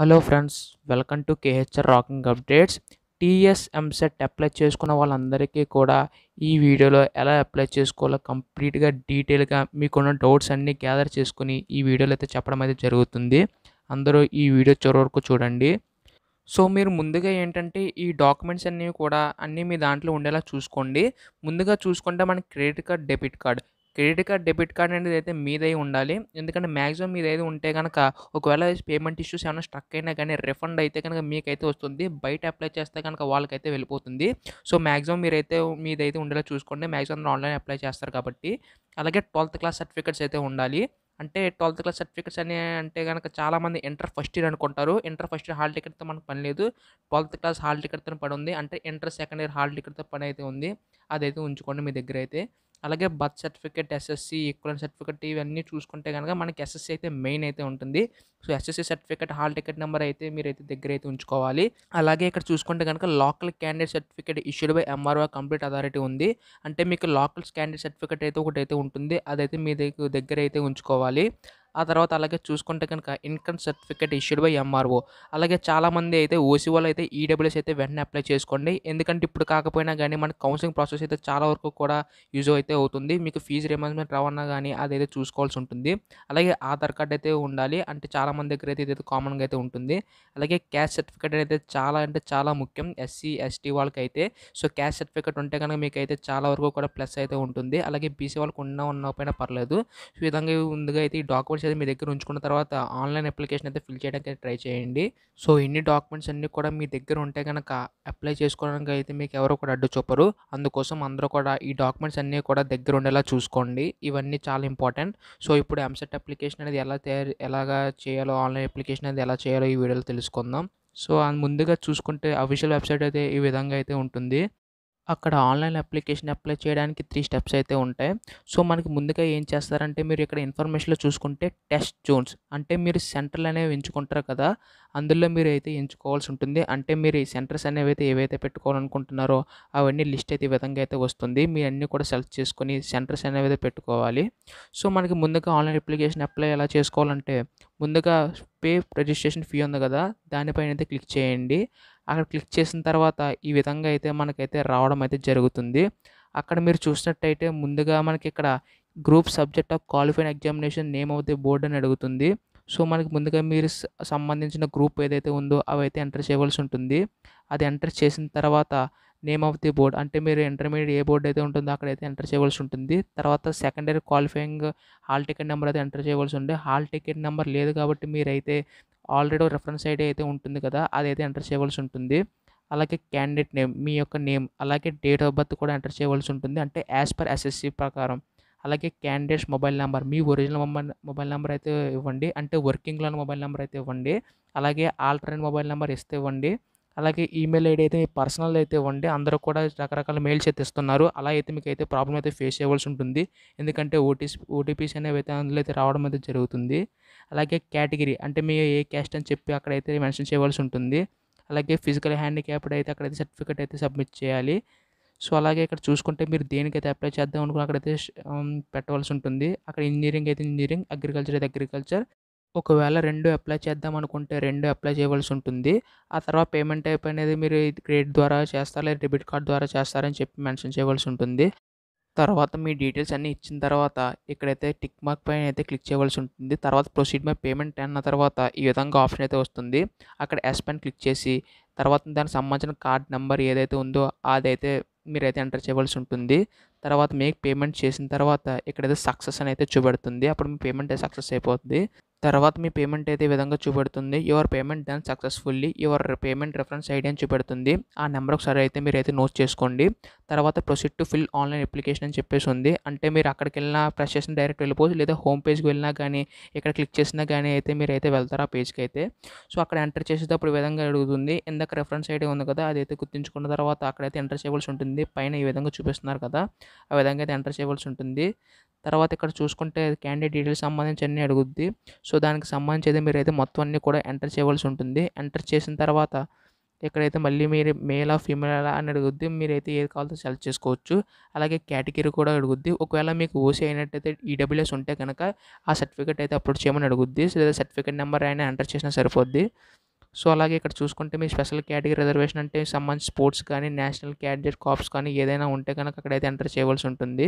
Hello friends welcome to KHR rocking updates. TS EAMCET apply చేసుకున్న వాళ్ళందరికీ కూడా ఈ వీడియోలో ఎలా అప్లై చేసుకోవాలో కంప్లీట్గా డీటెయిల్గా మీకున్న డౌట్స్ అన్నీ గ్యాదర్ చేసుకుని ఈ వీడియోలో అయితే చెప్పడం అయితే జరుగుతుంది. అందరూ ఈ వీడియో చివరి వరకు చూడండి. సో మీరు ముందుగా ఏంటంటే ఈ డాక్యుమెంట్స్ అన్నీ కూడా అన్నీ మీ దాంట్లో ఉండేలా చూసుకోండి. ముందుగా చూసుకుంటే మన credit card debit card. Credit card debit card అనేది అయితే మీదై ఉండాలి. ఎందుకంటే మ్యాక్సిమం మీదైతే ఉంటే కనుక ఒకవేళ పేమెంట్ ఇష్యూస్ ఏమైనా స్ట్రక్ అయినా కానీ రిఫండ్ అయితే కనుక మీకైతే వస్తుంది. బయట అప్లై చేస్తే కనుక వాళ్ళకైతే వెళ్ళిపోతుంది. సో మ్యాక్సిమం మీరైతే మీదైతే ఉండేలా చూసుకోండి. మ్యాక్సిమం ఆన్లైన్ అప్లై చేస్తారు కాబట్టి. అలాగే ట్వెల్త్ క్లాస్ సర్టిఫికేట్స్ అయితే ఉండాలి. అంటే ట్వెల్త్ క్లాస్ సర్టిఫికేట్స్ అని అంటే కనుక చాలామంది ఇంటర్ ఫస్ట్ ఇయర్ అనుకుంటారు. ఇంటర్ ఫస్ట్ ఇయర్ హాల్ టికెట్తో మనకు పని లేదు. ట్వెల్త్ క్లాస్ హాల్ టికెట్తో పని ఉంది. అంటే ఇంటర్ సెకండ్ ఇయర్ హాల్ టికెట్తో పని అయితే ఉంది. అదైతే ఉంచుకోండి మీ దగ్గర అయితే. అలాగే birth certificate SSC equivalent certificate ఇవన్నీ చూసుకుంటే కనుక మనకి ఎస్ఎస్సి అయితే మెయిన్ అయితే ఉంటుంది. So SSC certificate hall ticket number అయితే మీరైతే దగ్గర అయితే ఉంచుకోవాలి. అలాగే ఇక్కడ చూసుకుంటే కనుక local candidate certificate issued by MRO complete authority ఉంది. అంటే మీకు లోకల్ క్యాండిడేట్ సర్టిఫికేట్ అయితే ఒకటి అయితే ఉంటుంది. అదైతే మీ దగ్గర దగ్గర అయితే ఉంచుకోవాలి. ఆ తర్వాత అలాగే చూసుకుంటే కనుక income certificate issued by MRO అలాగే చాలామంది అయితే ఓసీ వాళ్ళు అయితే ఈడబ్ల్యూఎస్ అయితే వెంటనే అప్లై చేసుకోండి. ఎందుకంటే ఇప్పుడు కాకపోయినా కానీ మన కౌన్సిలింగ్ ప్రాసెస్ అయితే చాలా వరకు కూడా యూజ్ అయితే అవుతుంది. మీకు ఫీజు రిమెంబర్మెంట్ రావన్నా కానీ అదైతే చూసుకోవాల్సి ఉంటుంది. అలాగే ఆధార్ కార్డ్ అయితే ఉండాలి. అంటే చాలామంది దగ్గర అయితే ఇదైతే కామన్గా అయితే ఉంటుంది. అలాగే క్యాష్ సర్టిఫికేట్ అయితే చాలా అంటే చాలా ముఖ్యం. ఎస్సీ ఎస్టీ వాళ్ళకి అయితే సో క్యాష్ సర్టిఫికేట్ ఉంటే కనుక మీకు అయితే చాలా వరకు కూడా ప్లస్ అయితే ఉంటుంది. అలాగే బీసీ వాళ్ళకి ఉన్న పైన పర్లేదు. సో విధంగా ముందుగా అయితే ఈ డాక్యుమెంట్స్ అయితే మీ దగ్గర ఉంచుకున్న తర్వాత ఆన్లైన్ అప్లికేషన్ అయితే ఫిల్ చేయడానికి ట్రై చేయండి. సో ఇన్ని డాక్యుమెంట్స్ అన్నీ కూడా మీ దగ్గర ఉంటే కనుక అప్లై చేసుకోవడానికి అయితే మీకు ఎవరు కూడా అడ్డు చూపరు అందుకోసం అందరూ కూడా ఈ డాక్యుమెంట్స్ అన్నీ కూడా దగ్గర ఉండేలా చూసుకోండి. ఇవన్నీ చాలా ఇంపార్టెంట్. సో ఇప్పుడు ఎంసెట్ అప్లికేషన్ అనేది ఎలా తయారు ఎలాగా చేయాలో ఆన్లైన్ అప్లికేషన్ అనేది ఎలా చేయాలో ఈ వీడియోలో తెలుసుకుందాం. సో ముందుగా చూసుకుంటే అఫీషియల్ వెబ్సైట్ అయితే ఈ విధంగా అయితే ఉంటుంది. అక్కడ ఆన్లైన్ అప్లికేషన్ అప్లై చేయడానికి త్రీ స్టెప్స్ అయితే ఉంటాయి. సో మనకి ముందుగా ఏం చేస్తారంటే మీరు ఇక్కడ ఇన్ఫర్మేషన్లో చూసుకుంటే టెస్ట్ జోన్స్. అంటే మీరు సెంటర్లు అనేవి ఎంచుకుంటారు కదా అందులో మీరు అయితే ఎంచుకోవాల్సి ఉంటుంది. అంటే మీరు ఈ సెంటర్స్ అనేవి అయితే ఏవైతే పెట్టుకోవాలనుకుంటున్నారో అవన్నీ లిస్ట్ అయితే ఈ విధంగా అయితే వస్తుంది. మీరు అన్నీ కూడా సెలెక్ట్ చేసుకొని సెంటర్స్ అనేవి అయితే పెట్టుకోవాలి. సో మనకి ముందుగా ఆన్లైన్ అప్లికేషన్ అప్లై ఎలా చేసుకోవాలంటే ముందుగా పే రిజిస్ట్రేషన్ ఫీ ఉంది కదా దానిపైన అయితే క్లిక్ చేయండి. అక్కడ క్లిక్ చేసిన తర్వాత ఈ విధంగా అయితే మనకైతే రావడం అయితే జరుగుతుంది. అక్కడ మీరు చూసినట్టయితే ముందుగా మనకి ఇక్కడ group subject of qualified examination name of the board అని అడుగుతుంది. సో మనకి ముందుగా మీరు సంబంధించిన గ్రూప్ ఏదైతే ఉందో అవి అయితే ఎంటర్ చేయవలసి ఉంటుంది. అది ఎంటర్ చేసిన తర్వాత నేమ్ ఆఫ్ ది బోర్డ్. అంటే మీరు ఇంటర్మీడియట్ ఏ బోర్డు అయితే ఉంటుందో అక్కడైతే ఎంటర్ చేయవలసి ఉంటుంది. తర్వాత secondary qualifying hall ticket number అయితే ఎంటర్ చేయవలసి ఉంది హాల్ టికెట్ నెంబర్ లేదు కాబట్టి మీరైతే ఆల్రెడీ రెఫరెన్స్ ఐడి అయితే ఉంటుంది కదా అదైతే ఎంటర్ చేయవలసి ఉంటుంది. అలాగే క్యాండిడేట్ నేమ్ మీ యొక్క నేమ్ అలాగే డేట్ ఆఫ్ బర్త్ కూడా ఎంటర్ చేయవలసి ఉంటుంది. అంటే యాజ్ పర్ ఎస్ఎస్సి ప్రకారం. అలాగే క్యాండిడేట్స్ మొబైల్ నెంబర్ మీ ఒరిజినల్ మొబైల్ మొబైల్ నెంబర్ అయితే ఇవ్వండి. అంటే వర్కింగ్లో మొబైల్ నెంబర్ అయితే ఇవ్వండి. అలాగే ఆల్టర్నేట్ మొబైల్ నెంబర్ ఇస్తే ఇవ్వండి. అలాగే ఈమెయిల్ ఐడి అయితే మీ పర్సనల్ అయితే ఉండి అందరూ కూడా రకరకాల మెయిల్స్ అయితే ఇస్తున్నారు. అలా అయితే మీకు అయితే ప్రాబ్లం అయితే ఫేస్ చేయవలసి ఉంటుంది. ఎందుకంటే ఓటీస్ ఓటీపీస్ అనేవి అయితే అందులో అయితే రావడం అయితే జరుగుతుంది. అలాగే కేటగిరీ అంటే మీ ఏ క్యాస్ట్ అని చెప్పి అక్కడైతే మెన్షన్ చేయవలసి ఉంటుంది. అలాగే ఫిజికల్ హ్యాండిక్యాప్డ్ అయితే అక్కడైతే సర్టిఫికేట్ అయితే సబ్మిట్ చేయాలి. సో అలాగే ఇక్కడ చూసుకుంటే మీరు దేనికైతే అప్లై చేద్దాం అనుకుని అక్కడైతే పెట్టవలసి ఉంటుంది. అక్కడ ఇంజనీరింగ్ అయితే ఇంజనీరింగ్ అగ్రికల్చర్ అయితే అగ్రికల్చర్. ఒకవేళ రెండు అప్లై చేద్దాం అనుకుంటే రెండు అప్లై చేయవలసి ఉంటుంది. ఆ తర్వాత పేమెంట్ టైప్ అనేది మీరు క్రెడిట్ ద్వారా చేస్తారా? లేదా డెబిట్ కార్డ్ ద్వారా చేస్తారని చెప్పి మెన్షన్ చేయవలసి ఉంటుంది. తర్వాత మీ డీటెయిల్స్ అన్నీ ఇచ్చిన తర్వాత ఇక్కడైతే టిక్ మార్క్ పైన అయితే క్లిక్ చేయవలసి ఉంటుంది. తర్వాత ప్రొసీడ్ మై పేమెంట్ అన్న తర్వాత ఈ విధంగా ఆప్షన్ అయితే వస్తుంది. అక్కడ ఎస్ పైన క్లిక్ చేసి తర్వాత దానికి సంబంధించిన కార్డ్ నెంబర్ ఏదైతే ఉందో అదైతే మీరైతే ఎంటర్ చేయవలసి ఉంటుంది. తర్వాత మీకు పేమెంట్ చేసిన తర్వాత ఇక్కడైతే సక్సెస్ అని అయితే చూపెడుతుంది. అప్పుడు మీ పేమెంట్ అయితే సక్సెస్ అయిపోతుంది తర్వాత మీ పేమెంట్ అయితే ఈ విధంగా చూపెడుతుంది your payment done successfully your payment reference ID అని చూపెడుతుంది. ఆ నెంబర్ ఒకసారి అయితే మీరు అయితే నోట్ చేసుకోండి. తర్వాత proceed to fill online application అని చెప్పేసి ఉంది. అంటే మీరు అక్కడికి వెళ్ళినా ప్రెస్ చేసిన డైరెక్ట్ వెళ్ళిపోవచ్చు. లేదా హోమ్ పేజ్కి వెళ్ళినా కానీ ఇక్కడ క్లిక్ చేసినా కానీ అయితే మీరు అయితే వెళ్తారు ఆ పేజ్కి అయితే. సో అక్కడ ఎంటర్ చేసేటప్పుడు ఈ విధంగా అడుగుతుంది. ఇందాక రెఫరెన్స్ ఐడి ఉంది కదా అదైతే గుర్తుంచుకున్న తర్వాత అక్కడైతే ఎంటర్ చేయవలసి ఉంటుంది. పైన ఈ విధంగా చూపిస్తున్నారు కదా ఆ విధంగా అయితే ఎంటర్ చేయవలసి ఉంటుంది. తర్వాత ఇక్కడ చూసుకుంటే క్యాండిడేట్ డీటెయిల్స్ సంబంధించి అన్నీ అడుగుద్ది. సో దానికి సంబంధించి అయితే మీరు అయితే మొత్తం అన్నీ కూడా ఎంటర్ చేయవలసి ఉంటుంది. ఎంటర్ చేసిన తర్వాత ఇక్కడైతే మళ్ళీ మీరు మేలా ఫీమేలా అని అడుగుద్ది మీరైతే ఏది కావాలో సెలెక్ట్ చేసుకోవచ్చు. అలాగే కేటగిరీ కూడా అడుగుద్ది. ఒకవేళ మీకు ఓసీ అయినట్టయితే ఈడబ్ల్యూఎస్ ఉంటే కనుక ఆ సర్టిఫికేట్ అయితే అప్లోడ్ చేయమని అడుగుద్ది. లేదా సర్టిఫికేట్ నెంబర్ అయినా ఎంటర్ చేసినా సరిపోద్ది. సో అలాగే ఇక్కడ చూసుకుంటే మీ స్పెషల్ కేటగిరీ రిజర్వేషన్ అంటే సంబంధించి స్పోర్ట్స్ కానీ నేషనల్ క్యాడెట్ కాప్స్ కానీ ఏదైనా ఉంటే కనుక అక్కడైతే ఎంటర్ చేయవలసి ఉంటుంది.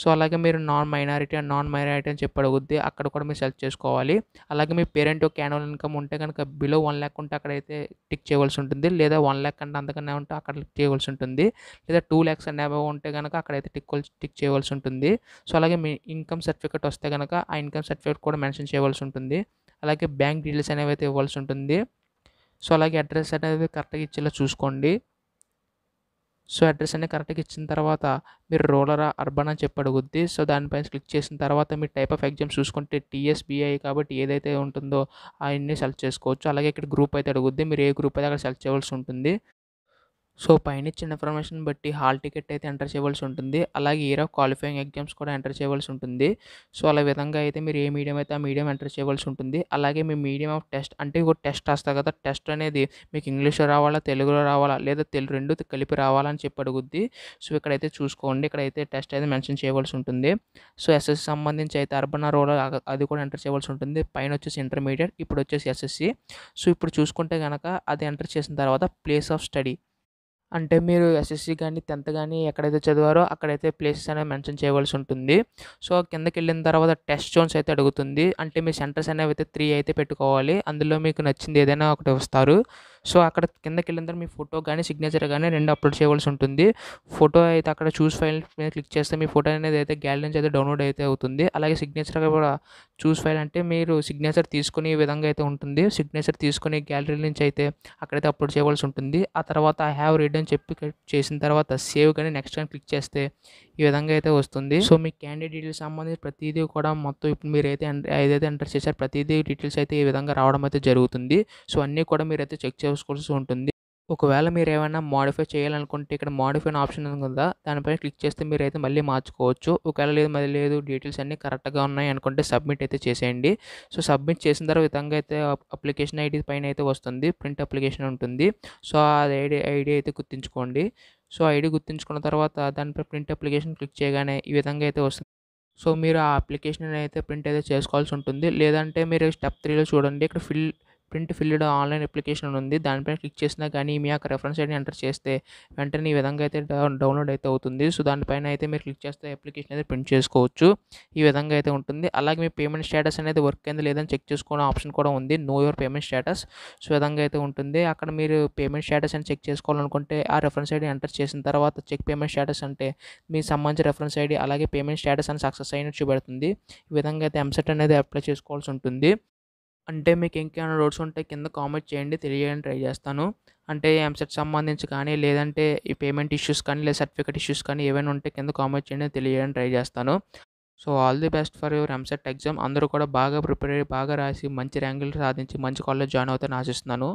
సో అలాగే మీరు non minority and non minority అని చెప్పి అడుగుద్ది. అక్కడ కూడా మీరు సెలెక్ట్ చేసుకోవాలి. అలాగే మీ పేరెంట్ ఒక యాన్యువల్ ఇన్కమ్ ఉంటే కనుక బిలో వన్ ల్యాక్ ఉంటే అక్కడైతే టిక్ చేయవలసి ఉంటుంది. లేదా వన్ ల్యాక్ అంటే అంతకన్నా ఉంటే అక్కడ టిక్ చేయవలసి ఉంటుంది. లేదా టూ ల్యాక్స్ అండ్ అబవ్ ఉంటే కనుక అక్కడైతే టిక్ టిక్ చేయవలసి ఉంటుంది. సో అలాగే మీ ఇన్కమ్ సర్టిఫికేట్ వస్తే కనుక ఆ ఇన్కమ్ సర్టిఫికేట్ కూడా మెన్షన్ చేయవలసి ఉంటుంది. అలాగే బ్యాంక్ డీటెయిల్స్ అనేవి అయితే ఇవ్వాల్సి ఉంటుంది. సో అలాగే అడ్రస్ అనేది కరెక్ట్గా ఇచ్చేలా చూసుకోండి. సో అడ్రస్ అనేది కరెక్ట్గా ఇచ్చిన తర్వాత మీరు రూరల్ అర్బన్ అని చెప్పి అడుగుద్ది. సో దానిపైన క్లిక్ చేసిన తర్వాత మీ టైప్ ఆఫ్ ఎగ్జామ్స్ చూసుకుంటే టీఎస్బీఐ కాబట్టి ఏదైతే ఉంటుందో అవన్నీ సెలెక్ట్ చేసుకోవచ్చు. అలాగే ఇక్కడ గ్రూప్ అయితే అడుగుద్ది. మీరు ఏ గ్రూప్ అయితే అక్కడ సెలెక్ట్ చేయవలసి ఉంటుంది. సో పైన ఇచ్చిన ఇన్ఫర్మేషన్ బట్టి హాల్ టికెట్ అయితే ఎంటర్ చేయవలసి ఉంటుంది. అలాగే ఇయర్ ఆఫ్ క్వాలిఫైయింగ్ ఎగ్జామ్స్ కూడా ఎంటర్ చేయవలసి ఉంటుంది. సో అలా విధంగా అయితే మీరు ఏ మీడియం అయితే ఆ మీడియం ఎంటర్ చేయవలసి ఉంటుంది. అలాగే మీ మీడియం ఆఫ్ టెస్ట్ అంటే ఒక టెస్ట్ రాస్తారు కదా టెస్ట్ అనేది మీకు ఇంగ్లీష్లో రావాలా తెలుగులో రావాలా లేదా తెలుగు రెండు కలిపి రావాలని చెప్పి అడుగుద్ది. సో ఇక్కడైతే చూసుకోండి. ఇక్కడైతే టెస్ట్ అయితే మెన్షన్ చేయవలసి ఉంటుంది. సో ఎస్ఎస్సి సంబంధించి అయితే అర్బన్ రూరల్ అది కూడా ఎంటర్ చేయవలసి ఉంటుంది. పైన వచ్చేసి ఇంటర్మీడియట్ ఇప్పుడు వచ్చేసి ఎస్ఎస్సి. సో ఇప్పుడు చూసుకుంటే కనుక అది ఎంటర్ చేసిన తర్వాత ప్లేస్ ఆఫ్ స్టడీ. అంటే మీరు ఎస్ఎస్సి కానీ టెన్త్ కానీ ఎక్కడైతే చదివారో అక్కడైతే ప్లేసెస్ అనేవి మెన్షన్ చేయవలసి ఉంటుంది. సో కిందకి వెళ్ళిన తర్వాత టెస్ట్ జోన్స్ అయితే అడుగుతుంది. అంటే మీ సెంటర్స్ అనేవి అయితే త్రీ అయితే పెట్టుకోవాలి. అందులో మీకు నచ్చింది ఏదైనా ఒకటి వస్తారు సో అక్కడ కిందకి వెళ్ళిన తర్వాత మీ ఫోటో కానీ సిగ్నేచర్ కానీ రెండు అప్లోడ్ చేయవలసి ఉంటుంది. ఫోటో అయితే అక్కడ చూస్ ఫైల్ మీద క్లిక్ చేస్తే మీ ఫోటో అనేది అయితే గ్యాలరీ నుంచి అయితే డౌన్లోడ్ అయితే అవుతుంది. అలాగే సిగ్నేచర్ కూడా చూస్ ఫైల్ అంటే మీరు సిగ్నేచర్ తీసుకునే విధంగా అయితే ఉంటుంది. సిగ్నేచర్ తీసుకుని గ్యాలరీ నుంచి అయితే అక్కడైతే అప్లోడ్ చేయవలసి ఉంటుంది. ఆ తర్వాత ఐ హ్యావ్ రీడ్ అని చెప్పి చేసిన తర్వాత సేవ్ కానీ నెక్స్ట్ కానీ క్లిక్ చేస్తే ఈ విధంగా అయితే వస్తుంది. సో మీ క్యాండిడేట్ డీటెయిల్స్ సంబంధించి ప్రతిదీ కూడా మొత్తం ఇప్పుడు మీరు అయితే ఏదైతే ఎంటర్ చేశారు ప్రతిదీ డీటెయిల్స్ అయితే ఈ విధంగా రావడం అయితే జరుగుతుంది. సో అన్నీ కూడా మీరు అయితే చెక్ చేసుకోవాల్సి ఉంటుంది. ఒకవేళ మీరు ఏమైనా మాడిఫై చేయాలనుకుంటే ఇక్కడ మాడిఫై ఆప్షన్ ఉంది కదా దానిపైన క్లిక్ చేస్తే మీరు అయితే మళ్ళీ మార్చుకోవచ్చు. ఒకవేళ లేదు మళ్ళీ లేదు డీటెయిల్స్ అన్నీ కరెక్ట్గా ఉన్నాయి అనుకుంటే సబ్మిట్ అయితే చేసేయండి. సో సబ్మిట్ చేసిన తర్వాత విధంగా అయితే అప్లికేషన్ ఐడి పైన అయితే వస్తుంది ప్రింట్ అప్లికేషన్ ఉంటుంది. సో అది ఐడి ఐడి అయితే గుర్తుంచుకోండి. సో ఐడి గుర్తుంచుకున్న తర్వాత దానిపై ప్రింట్ అప్లికేషన్ క్లిక్ చేయగానే ఈ విధంగా అయితే వస్తుంది. సో మీరు ఆ అప్లికేషన్ అయితే ప్రింట్ అయితే చేసుకోవాల్సి ఉంటుంది. లేదంటే మీరు స్టెప్ త్రీలో చూడండి ఇక్కడ fill print filled online application ఉంది. దానిపైన క్లిక్ చేసినా కానీ మీ యొక్క రెఫరెన్స్ ఐడి ఎంటర్ చేస్తే వెంటనే ఈ విధంగా అయితే డౌన్లోడ్ అయితే అవుతుంది. సో దానిపైన అయితే మీరు క్లిక్ చేస్తే అప్లికేషన్ అయితే ప్రింట్ చేసుకోవచ్చు. ఈ విధంగా అయితే ఉంటుంది. అలాగే మీ పేమెంట్ స్టేటస్ అనేది వర్క్ అయింది లేదని చెక్ చేసుకోవడం ఆప్షన్ కూడా ఉంది. Know your payment status so విధంగా అయితే ఉంటుంది. అక్కడ మీరు పేమెంట్ స్టేటస్ అని చెక్ చేసుకోవాలనుకుంటే ఆ రెఫరెన్స్ ఐడి ఎంటర్ చేసిన తర్వాత చెక్ పేమెంట్ స్టేటస్ అంటే మీ సంబంధించిన రెఫరెన్స్ ఐడి అలాగే పేమెంట్ స్టేటస్ అని సక్సెస్ అయినట్టు చూపెడుతుంది. ఈ విధంగా అయితే ఎంసెట్ అనేది అప్లై చేసుకోవాల్సి ఉంటుంది. అంటే మీకు ఇంకేమైనా డౌట్స్ ఉంటే కింద కామెంట్ చేయండి తెలియడానికి ట్రై చేస్తాను. అంటే ఎంసెట్ సంబంధించి కానీ లేదంటే ఈ పేమెంట్ ఇష్యూస్ కానీ లేదా సర్టిఫికేట్ ఇష్యూస్ కానీ ఏమైనా ఉంటే కింద కామెంట్ చేయండి తెలియజేయడానికి ట్రై చేస్తాను. So all the best for your EAMCET exam. అందరూ కూడా బాగా ప్రిపేర్ అయ్యి బాగా రాసి మంచి ర్యాంకులు సాధించి మంచి కాలేజ్ జాయిన్ అవుతారని ఆశిస్తున్నాను.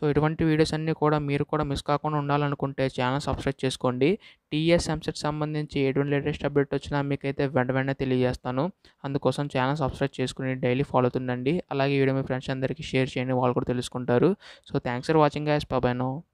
సో ఇటువంటి వీడియోస్ అన్నీ కూడా మీరు కూడా మిస్ కాకుండా ఉండాలనుకుంటే ఛానల్ సబ్స్క్రైబ్ చేసుకోండి. టీఎస్ ఎంసెట్ సంబంధించి ఎటువంటి లేటెస్ట్ అప్డేట్ వచ్చినా మీకైతే వెంట వెంటనే తెలియజేస్తాను. అందుకోసం ఛానల్ సబ్స్క్రైబ్ చేసుకుని డైలీ ఫాలో అవుతుండండి. అలాగే వీడియో మీ ఫ్రెండ్స్ అందరికీ షేర్ చేయండి. వాళ్ళు కూడా తెలుసుకుంటారు. So thanks for watching guys. బాబాయ్ నో.